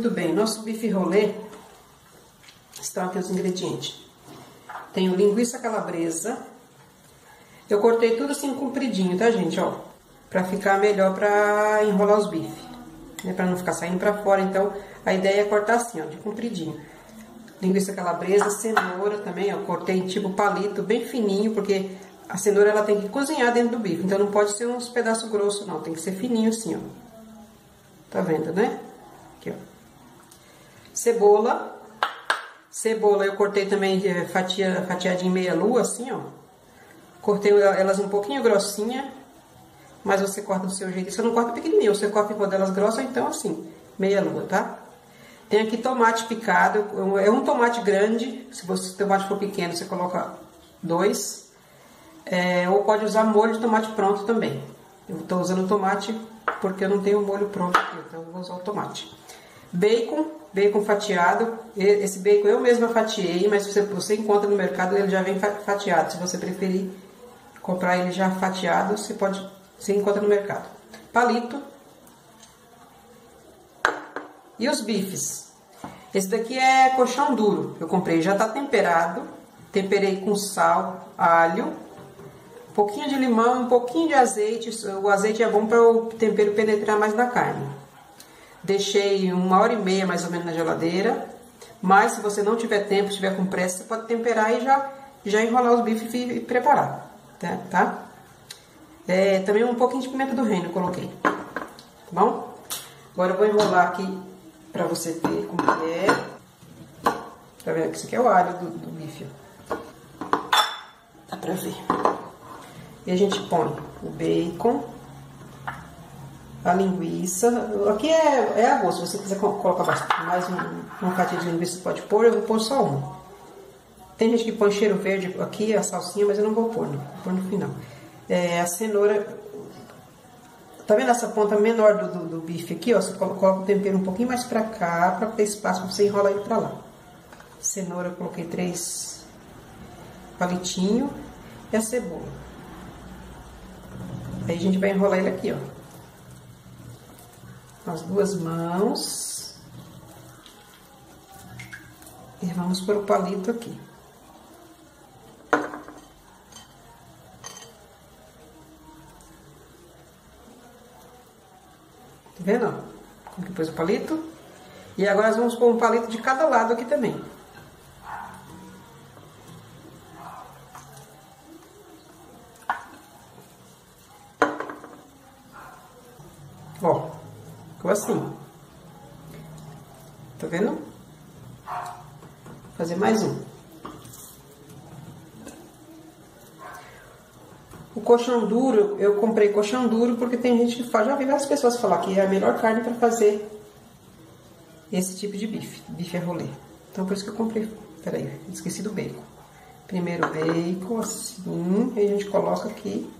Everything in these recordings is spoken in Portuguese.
Muito bem, nosso bife rolê estão aqui os ingredientes. Tenho linguiça calabresa. Eu cortei tudo assim compridinho, tá, gente? Ó, pra ficar melhor pra enrolar os bifes. Né? Pra não ficar saindo pra fora. Então, a ideia é cortar assim, ó, de compridinho. Linguiça calabresa, cenoura também, ó. Cortei tipo palito, bem fininho, porque a cenoura ela tem que cozinhar dentro do bife. Então, não pode ser uns pedaços grossos, não. Tem que ser fininho assim, ó. Tá vendo, né? Aqui, ó. Cebola. Cebola eu cortei também fatia, fatiadinha em meia lua, assim, ó. Cortei elas um pouquinho grossinha, mas você corta do seu jeito. Você não corta pequenininho, você corta em rodelas grossas, então assim, meia lua, tá? Tem aqui tomate picado, é um tomate grande, se o tomate for pequeno, você coloca dois. É, ou pode usar molho de tomate pronto também. Eu estou usando tomate porque eu não tenho molho pronto aqui, então eu vou usar o tomate. Bacon, bacon fatiado. Esse bacon eu mesma fatiei, mas você, você encontra no mercado, ele já vem fatiado. Se você preferir comprar ele já fatiado, você pode, você encontra no mercado. Palito. E os bifes. Esse daqui é colchão duro. Eu comprei, já está temperado. Temperei com sal, alho, um pouquinho de limão, um pouquinho de azeite. O azeite é bom para o tempero penetrar mais na carne. Deixei uma hora e meia mais ou menos na geladeira. Mas se você não tiver tempo, estiver com pressa, você pode temperar e já, já enrolar os bifes e, e preparar. Tá? tá? É, também um pouquinho de pimenta do reino eu coloquei. Tá bom? Agora eu vou enrolar aqui pra você ver como é. Tá vendo que isso aqui é o alho do, do bife. Dá pra ver. E a gente põe o bacon a linguiça. Aqui é, é a gosto. Se você quiser colocar mais um, uma fatia de linguiça, pode pôr. Eu vou pôr só uma. Tem gente que põe cheiro verde aqui, a salsinha, mas eu não vou pôr, não. Vou pôr no final. É, a cenoura. Tá vendo essa ponta menor do, do, do, bife aqui, ó? Você coloca o tempero um pouquinho mais pra cá, pra ter espaço pra você enrolar ele pra lá. Cenoura, eu coloquei três palitinhos. E a cebola. Aí a gente vai enrolar ele aqui, ó as duas mãos. E vamos para o palito aqui. Tá vendo? Como que pôs o palito? E agora nós vamos pôr um palito de cada lado aqui também. Ó, Ficou assim. Tá vendo? Vou fazer mais um. O colchão duro, eu comprei colchão duro porque tem gente que faz, já vi várias pessoas falar que é a melhor carne para fazer esse tipo de bife, bife a rolê. Então por isso que eu comprei. Peraí, esqueci do bacon. Primeiro bacon, assim, e a gente coloca aqui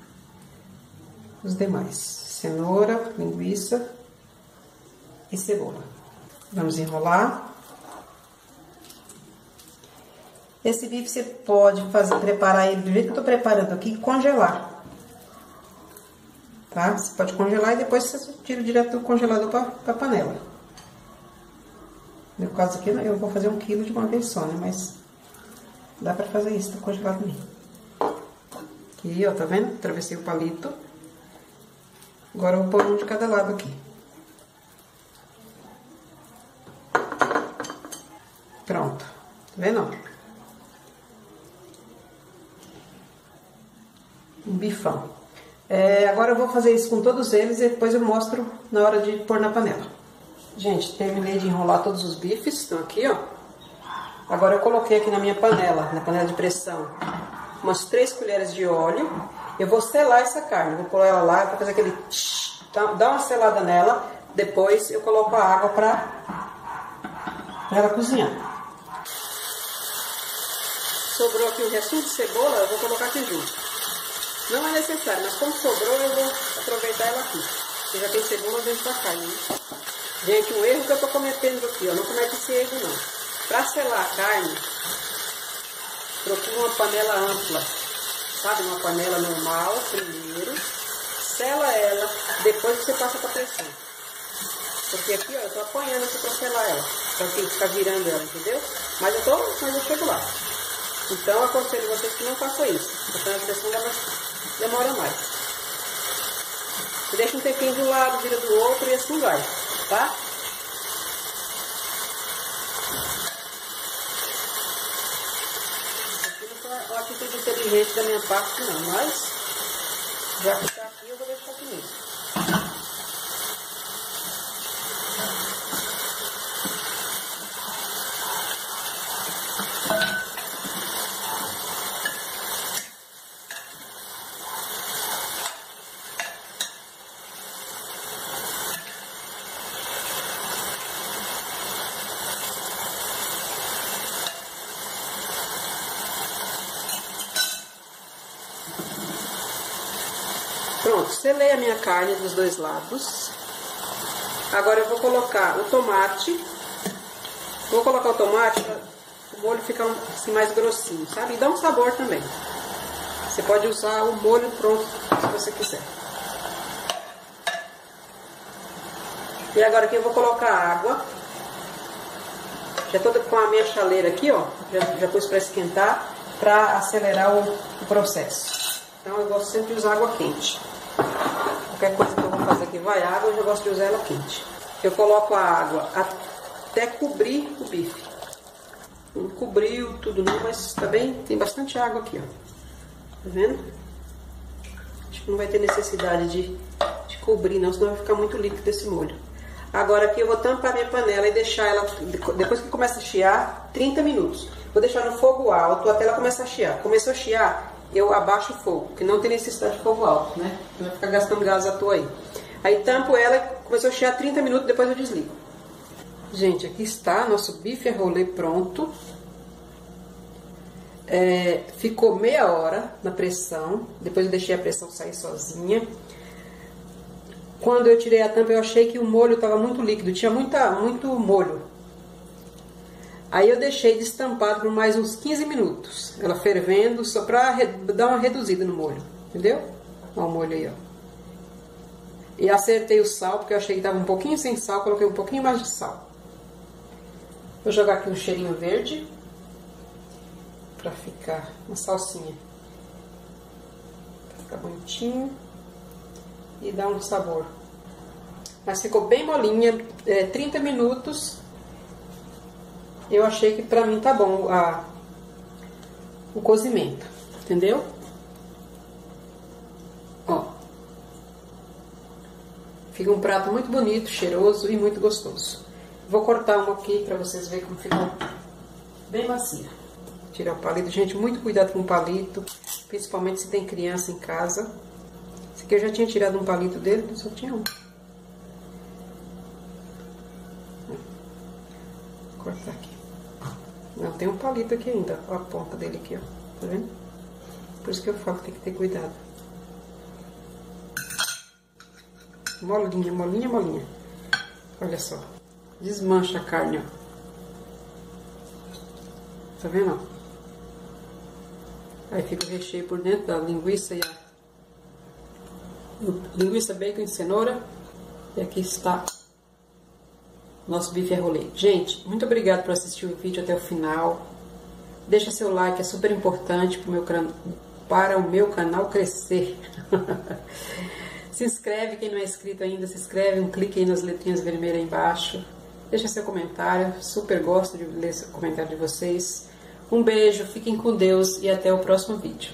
os demais. Cenoura, linguiça, e cebola. Vamos enrolar. Esse bife você pode fazer, preparar ele do jeito que eu tô preparando aqui, congelar. Tá? Você pode congelar e depois você tira direto do congelador pra, pra panela. No meu caso aqui, eu vou fazer um quilo de uma vez só, né? Mas dá pra fazer isso, tá congelado também. Aqui, ó, tá vendo? Travessei o palito. Agora eu vou pôr um de cada lado aqui. Pronto. Tá vendo? Um bifão. É, agora eu vou fazer isso com todos eles e depois eu mostro na hora de pôr na panela. Gente, terminei de enrolar todos os bifes, estão aqui, ó. Agora eu coloquei aqui na minha panela, na panela de pressão, umas 3 colheres de óleo. Eu vou selar essa carne, vou pôr ela lá, vou fazer aquele dar uma selada nela. Depois eu coloco a água para ela cozinhar. Sobrou aqui o restinho de cebola, eu vou colocar aqui junto. Não é necessário, mas como sobrou, eu vou aproveitar ela aqui. Porque já tem cebola dentro da carne. Né? Gente, um erro que eu tô cometendo aqui, ó. Não comete esse erro, não. Pra selar a carne, procura uma panela ampla. Sabe? Uma panela normal, primeiro. Sela ela, depois você passa pra pressão. Porque aqui, ó, eu tô apanhando aqui pra selar ela. Pra ficar virando ela, entendeu? Mas eu tô, mas eu chego lá. Então, aconselho vocês que não façam isso. Então, a pressão demora mais. Você deixa um tempinho de um lado, vira do outro e assim vai, tá? Aqui não foi uma atitude inteligente da minha parte, não, mas já que tá aqui, eu vou deixar aqui mesmo. Pronto, selei a minha carne dos dois lados. Agora eu vou colocar o tomate. Vou colocar o tomate para o molho ficar assim, mais grossinho, sabe? E dá um sabor também. Você pode usar o molho pronto se você quiser. E agora aqui eu vou colocar água. Já estou com a minha chaleira aqui, ó. Já, já pus para esquentar, para acelerar o, o processo. Então eu gosto sempre de usar água quente. Qualquer coisa que eu vou fazer que vai água, eu já gosto de usar ela quente. Eu coloco a água até cobrir o bife. Não cobriu tudo não, mas também tem bastante água aqui, ó. Tá vendo? Acho que não vai ter necessidade de, de cobrir não, senão vai ficar muito líquido esse molho. Agora aqui eu vou tampar minha panela e deixar ela, depois que começa a chiar, 30 minutos. Vou deixar no fogo alto até ela começar a chiar. Começou a chiar, eu abaixo o fogo, que não tem necessidade de fogo alto, né? Não vai ficar gastando gás à toa aí. Aí tampo ela, começou a chiar 30 minutos, depois eu desligo. Gente, aqui está nosso bife a rolê pronto. É, ficou meia hora na pressão, depois eu deixei a pressão sair sozinha. Quando eu tirei a tampa, eu achei que o molho estava muito líquido, tinha muita, muito molho. Aí eu deixei destampado por mais uns 15 minutos, ela fervendo, só para dar uma reduzida no molho, entendeu? Olha o molho aí, ó. E acertei o sal, porque eu achei que estava um pouquinho sem sal, coloquei um pouquinho mais de sal. Vou jogar aqui um cheirinho verde, para ficar uma salsinha. Pra ficar bonitinho e dar um sabor. Mas ficou bem molinha, é, 30 minutos eu achei que pra mim tá bom a, o cozimento, entendeu? Ó. Fica um prato muito bonito, cheiroso e muito gostoso. Vou cortar um aqui pra vocês verem como ficou bem macia. Tirar o palito. Gente, muito cuidado com o palito, principalmente se tem criança em casa. Esse aqui eu já tinha tirado um palito dele, só tinha um. Cortar aqui. Não, tem um palito aqui ainda, a ponta dele aqui, ó. Tá vendo? Por isso que eu falo que tem que ter cuidado. Molinha, molinha, molinha. Olha só. Desmancha a carne, ó. Tá vendo, ó? Aí fica o recheio por dentro da linguiça e a... Linguiça, bacon e cenoura. E aqui está nosso bife a rolê. Gente, muito obrigado por assistir o vídeo até o final. Deixa seu like, é super importante para o meu, para o meu canal crescer. se inscreve, quem não é inscrito ainda, se inscreve, um clique aí nas letrinhas vermelhas aí embaixo. Deixa seu comentário, super gosto de ler o comentário de vocês. Um beijo, fiquem com Deus e até o próximo vídeo.